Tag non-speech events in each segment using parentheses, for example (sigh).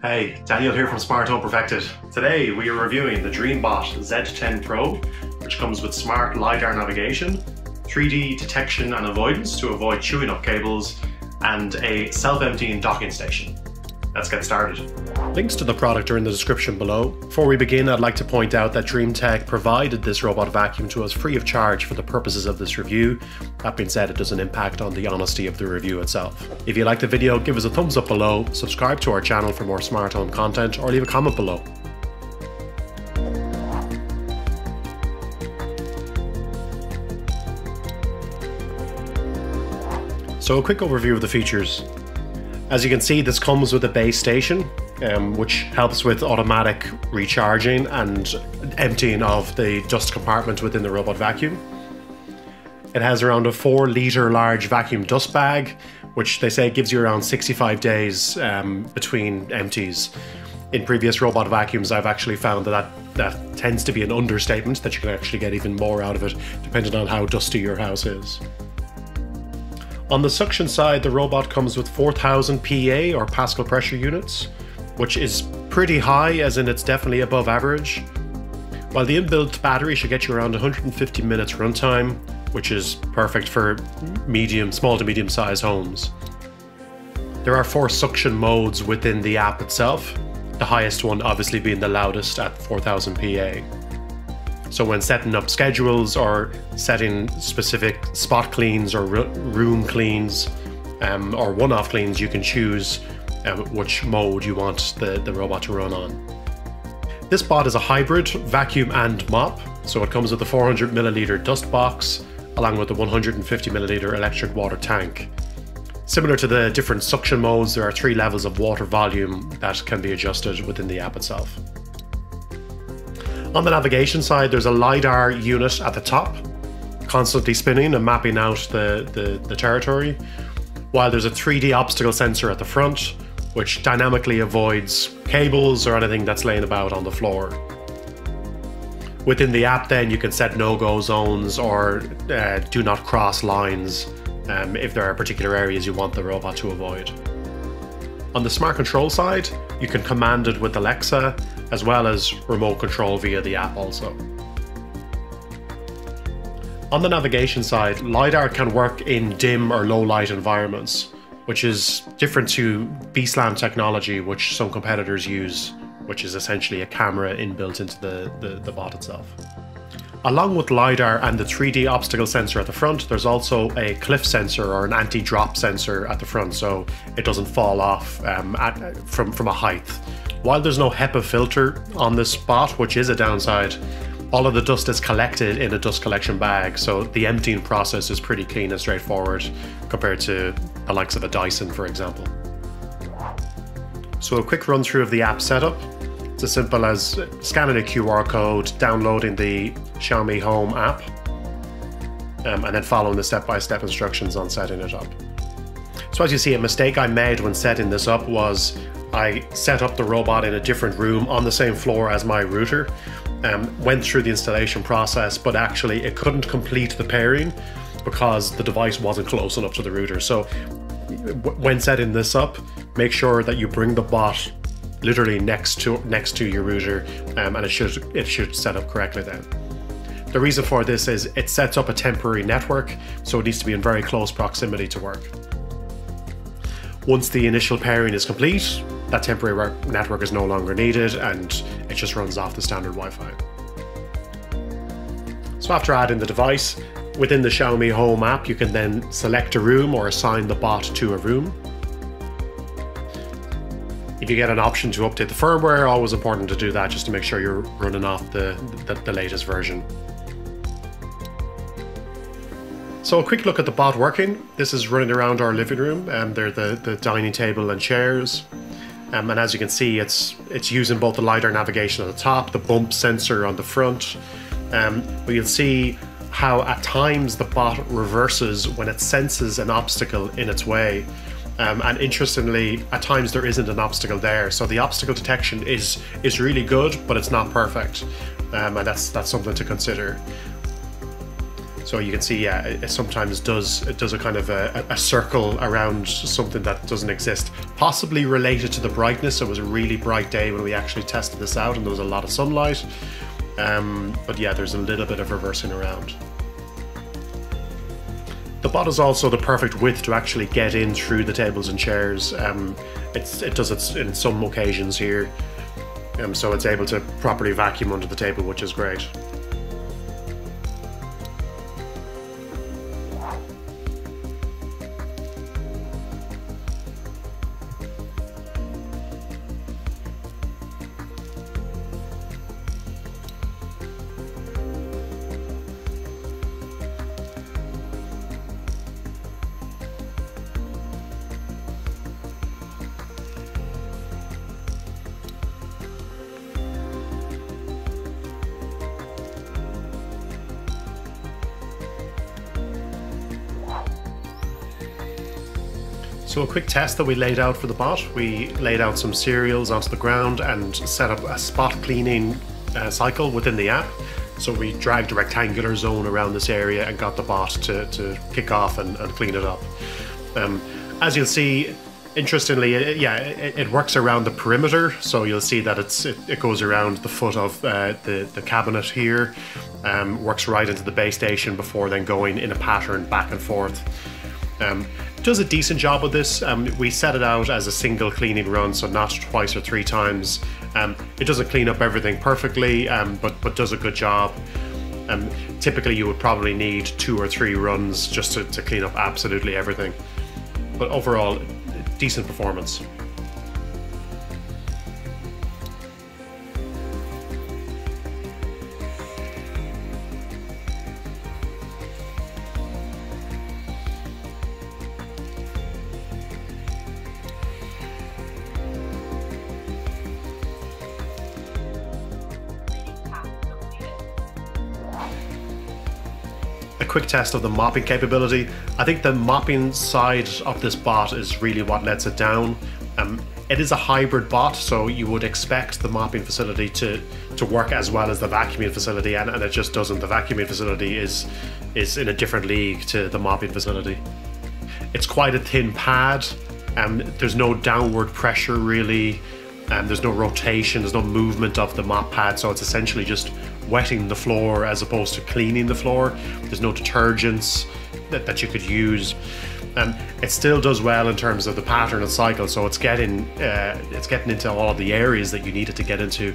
Hey, Daniel here from Smart Home Perfected. Today we are reviewing the DreameBot Z10 Pro, which comes with smart LiDAR navigation, 3D detection and avoidance to avoid chewing up cables, and a self-emptying docking station. Let's get started. Links to the product are in the description below. Before we begin, I'd like to point out that Dreametech provided this robot vacuum to us free of charge for the purposes of this review. That being said, it doesn't impact on the honesty of the review itself. If you like the video, give us a thumbs up below, subscribe to our channel for more smart home content, or leave a comment below. So a quick overview of the features. As you can see, this comes with a base station, um, which helps with automatic recharging and emptying of the dust compartment within the robot vacuum. It has around a 4 litre large vacuum dust bag, which they say gives you around 65 days um, between empties. In previous robot vacuums, I've actually found that, that that tends to be an understatement, that you can actually get even more out of it, depending on how dusty your house is. On the suction side, the robot comes with 4000 PA or Pascal pressure units, which is pretty high, as in it's definitely above average. While the inbuilt battery should get you around 150 minutes runtime, which is perfect for medium, small to medium sized homes. There are four suction modes within the app itself, the highest one obviously being the loudest at 4000 PA. So when setting up schedules or setting specific spot cleans or room cleans um, or one-off cleans, you can choose uh, which mode you want the, the robot to run on. This bot is a hybrid vacuum and mop, so it comes with a 400 milliliter dust box along with a 150 milliliter electric water tank. Similar to the different suction modes, there are three levels of water volume that can be adjusted within the app itself. On the navigation side, there's a LiDAR unit at the top, constantly spinning and mapping out the, the, the territory, while there's a 3D obstacle sensor at the front, which dynamically avoids cables or anything that's laying about on the floor. Within the app, then you can set no go zones or uh, do not cross lines um, if there are particular areas you want the robot to avoid. On the smart control side, you can command it with Alexa as well as remote control via the app also. On the navigation side, LiDAR can work in dim or low light environments, which is different to vSLAM technology, which some competitors use, which is essentially a camera inbuilt into the, the, the bot itself. Along with LiDAR and the 3D obstacle sensor at the front, there's also a cliff sensor or an anti-drop sensor at the front, so it doesn't fall off um, at, from, from a height. While there's no HEPA filter on this spot, which is a downside, all of the dust is collected in a dust collection bag, so the emptying process is pretty clean and straightforward compared to the likes of a Dyson, for example. So a quick run through of the app setup. It's as simple as scanning a QR code, downloading the Xiaomi Home app, um, and then following the step-by-step -step instructions on setting it up. So as you see, a mistake I made when setting this up was I set up the robot in a different room on the same floor as my router. Um, went through the installation process, but actually it couldn't complete the pairing because the device wasn't close enough to the router. So when setting this up, make sure that you bring the bot literally next to next to your router, um, and it should it should set up correctly then. The reason for this is it sets up a temporary network, so it needs to be in very close proximity to work. Once the initial pairing is complete, that temporary network is no longer needed and it just runs off the standard Wi-Fi. So after adding the device, within the Xiaomi Home app you can then select a room or assign the bot to a room. If you get an option to update the firmware, always important to do that just to make sure you're running off the, the, the latest version. So a quick look at the bot working. This is running around our living room and they're the, the dining table and chairs. Um, and as you can see, it's it's using both the LiDAR navigation at the top, the bump sensor on the front. Um, but you'll see how at times the bot reverses when it senses an obstacle in its way. Um, and interestingly, at times there isn't an obstacle there. So the obstacle detection is is really good, but it's not perfect. Um, and that's that's something to consider. So you can see, yeah, it sometimes does it does a kind of a, a, circle around something that doesn't exist, possibly related to the brightness. So it was a really bright day when we actually tested this out, and there was a lot of sunlight. Um, but yeah, there's a little bit of reversing around. The bot is also the perfect width to actually get in through the tables and chairs. Um, it does it in some occasions here, um, so it's able to properly vacuum under the table, which is great. So a quick test that we laid out for the bot, we laid out some cereals onto the ground and set up a spot cleaning uh, cycle within the app. So we dragged a rectangular zone around this area and got the bot to, to kick off and, and clean it up. Um, as you'll see, interestingly, it, yeah, it, it, works around the perimeter. So you'll see that it's it, it goes around the foot of uh, the, the cabinet here, um, works right into the base station before then going in a pattern back and forth. Um, does a decent job with this. Um, we set it out as a single cleaning run, so not twice or three times. Um, it doesn't clean up everything perfectly, um, but but does a good job. Um, typically, you would probably need two or three runs just to, to clean up absolutely everything. But overall, decent performance. Quick test of the mopping capability. I think the mopping side of this bot is really what lets it down. Um, it is a hybrid bot, so you would expect the mopping facility to to work as well as the vacuuming facility, and, and it just doesn't. The vacuuming facility is is in a different league to the mopping facility. It's quite a thin pad, and um, there's no downward pressure really, and um, there's no rotation, there's no movement of the mop pad, so it's essentially just wetting the floor as opposed to cleaning the floor. There's no detergents that, that you could use. And it still does well in terms of the pattern and cycle, so it's getting uh, it's getting into all of the areas that you need it to get into,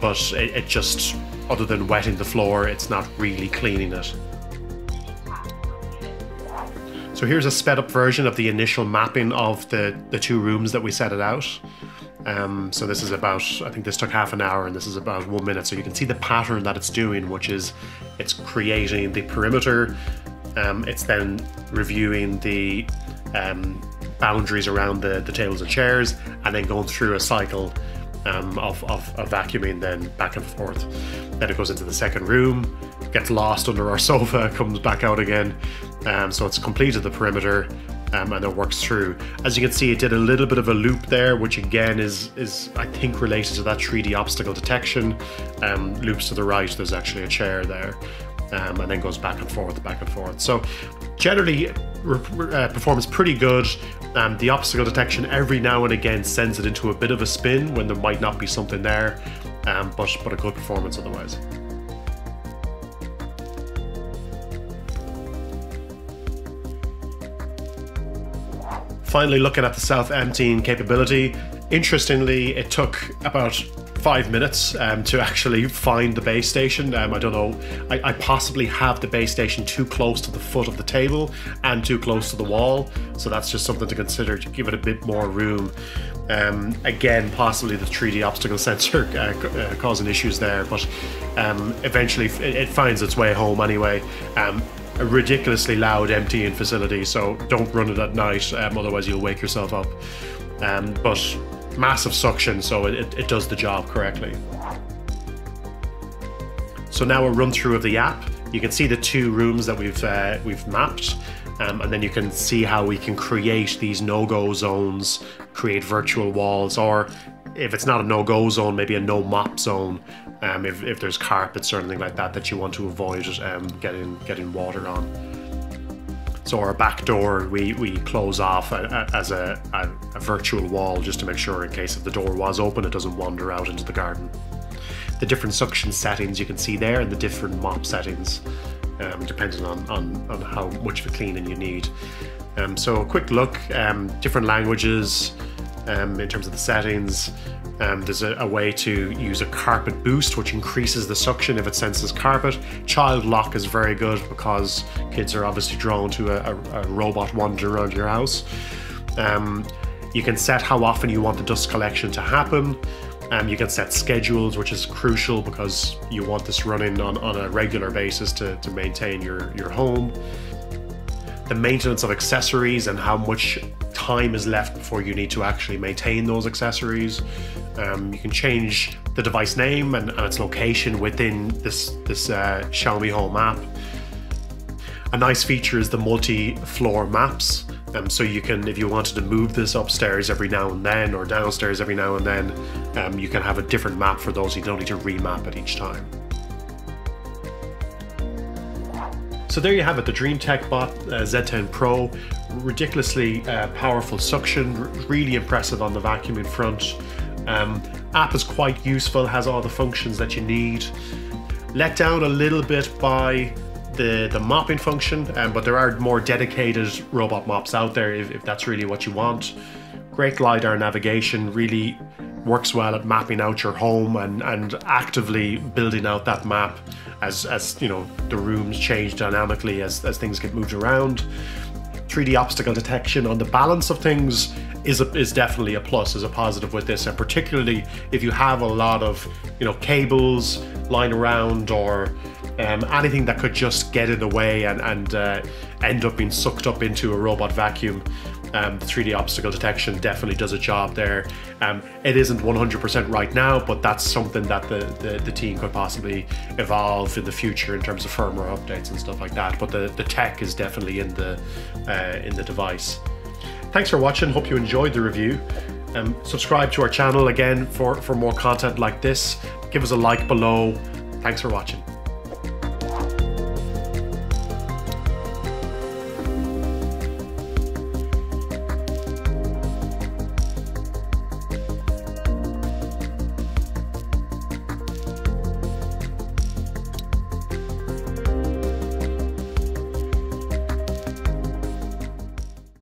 but it, it just other than wetting the floor, it's not really cleaning it. So here's a sped up version of the initial mapping of the, the two rooms that we set it out. Um, so this is about, I think this took half an hour and this is about one minute. So you can see the pattern that it's doing, which is it's creating the perimeter. Um, it's then reviewing the um, boundaries around the, the tables and chairs and then going through a cycle um, of, of, of, vacuuming then back and forth. Then it goes into the second room, gets lost under our (laughs) sofa, comes back out again. Um, so it's completed the perimeter um, and it works through. As you can see, it did a little bit of a loop there, which again is, is I think, related to that 3D obstacle detection. Um, loops to the right, there's actually a chair there, um, and then goes back and forth, back and forth. So generally, uh, performance pretty good. Um, the obstacle detection every now and again sends it into a bit of a spin when there might not be something there, um, but, but a good performance otherwise. Finally, looking at the emptying capability, interestingly, it took about five minutes um, to actually find the base station. Um, I don't know, I, I, possibly have the base station too close to the foot of the table and too close to the wall. So that's just something to consider to give it a bit more room. Um, again, possibly the 3D obstacle (laughs) sensor uh, uh, causing issues there, but um, eventually it, it, finds its way home anyway. Ridiculously loud emptying facility, so don't run it at night, um, otherwise you'll wake yourself up. Um, but massive suction, so it, it does the job correctly. So now a run through of the app. You can see the two rooms that we've uh, we've mapped, um, and then you can see how we can create these no-go zones, create virtual walls, or if it's not a no-go zone, maybe a no mop zone. Um, if, if there's carpets or anything like that that you want to avoid um, getting getting water on. So our back door we, we close off a, a, as a, a, a virtual wall just to make sure in case if the door was open it doesn't wander out into the garden. The different suction settings you can see there and the different mop settings um, depending on, on, on how much of a cleaning you need. Um, so a quick look, um, different languages um, in terms of the settings. Um, there's a, a, way to use a carpet boost, which increases the suction if it senses carpet. Child lock is very good because kids are obviously drawn to a, a, a robot wandering around your house. Um, you can set how often you want the dust collection to happen. Um, you can set schedules, which is crucial because you want this running on, on a regular basis to, to maintain your, your home. The maintenance of accessories and how much time is left before you need to actually maintain those accessories. Um, you can change the device name and, and, its location within this, this uh, Xiaomi Home app. A nice feature is the multi-floor maps. Um, so you can, if you wanted to move this upstairs every now and then or downstairs every now and then, um, you can have a different map for those. You don't need to remap it each time. So there you have it, the Dreametech Bot uh, Z10 Pro. Ridiculously uh, powerful suction, really impressive on the vacuum in front. Um, app is quite useful, has all the functions that you need. Let down a little bit by the, the mopping function, um, but there are more dedicated robot mops out there if, if that's really what you want. Great LiDAR navigation, really works well at mapping out your home and, and actively building out that map as, as you know the rooms change dynamically as, as things get moved around. 3D obstacle detection on the balance of things is a, is definitely a plus, is a positive with this, and particularly if you have a lot of you know cables lying around or um, anything that could just get in the way and, and uh, end up being sucked up into a robot vacuum. Um, the 3D obstacle detection definitely does a job there. Um, it isn't 100% right now, but that's something that the, the, the, team could possibly evolve in the future in terms of firmware updates and stuff like that. But the, the tech is definitely in the uh, in the device. Thanks for watching. Hope you enjoyed the review. Um, subscribe to our channel again for, for more content like this. Give us a like below. Thanks for watching.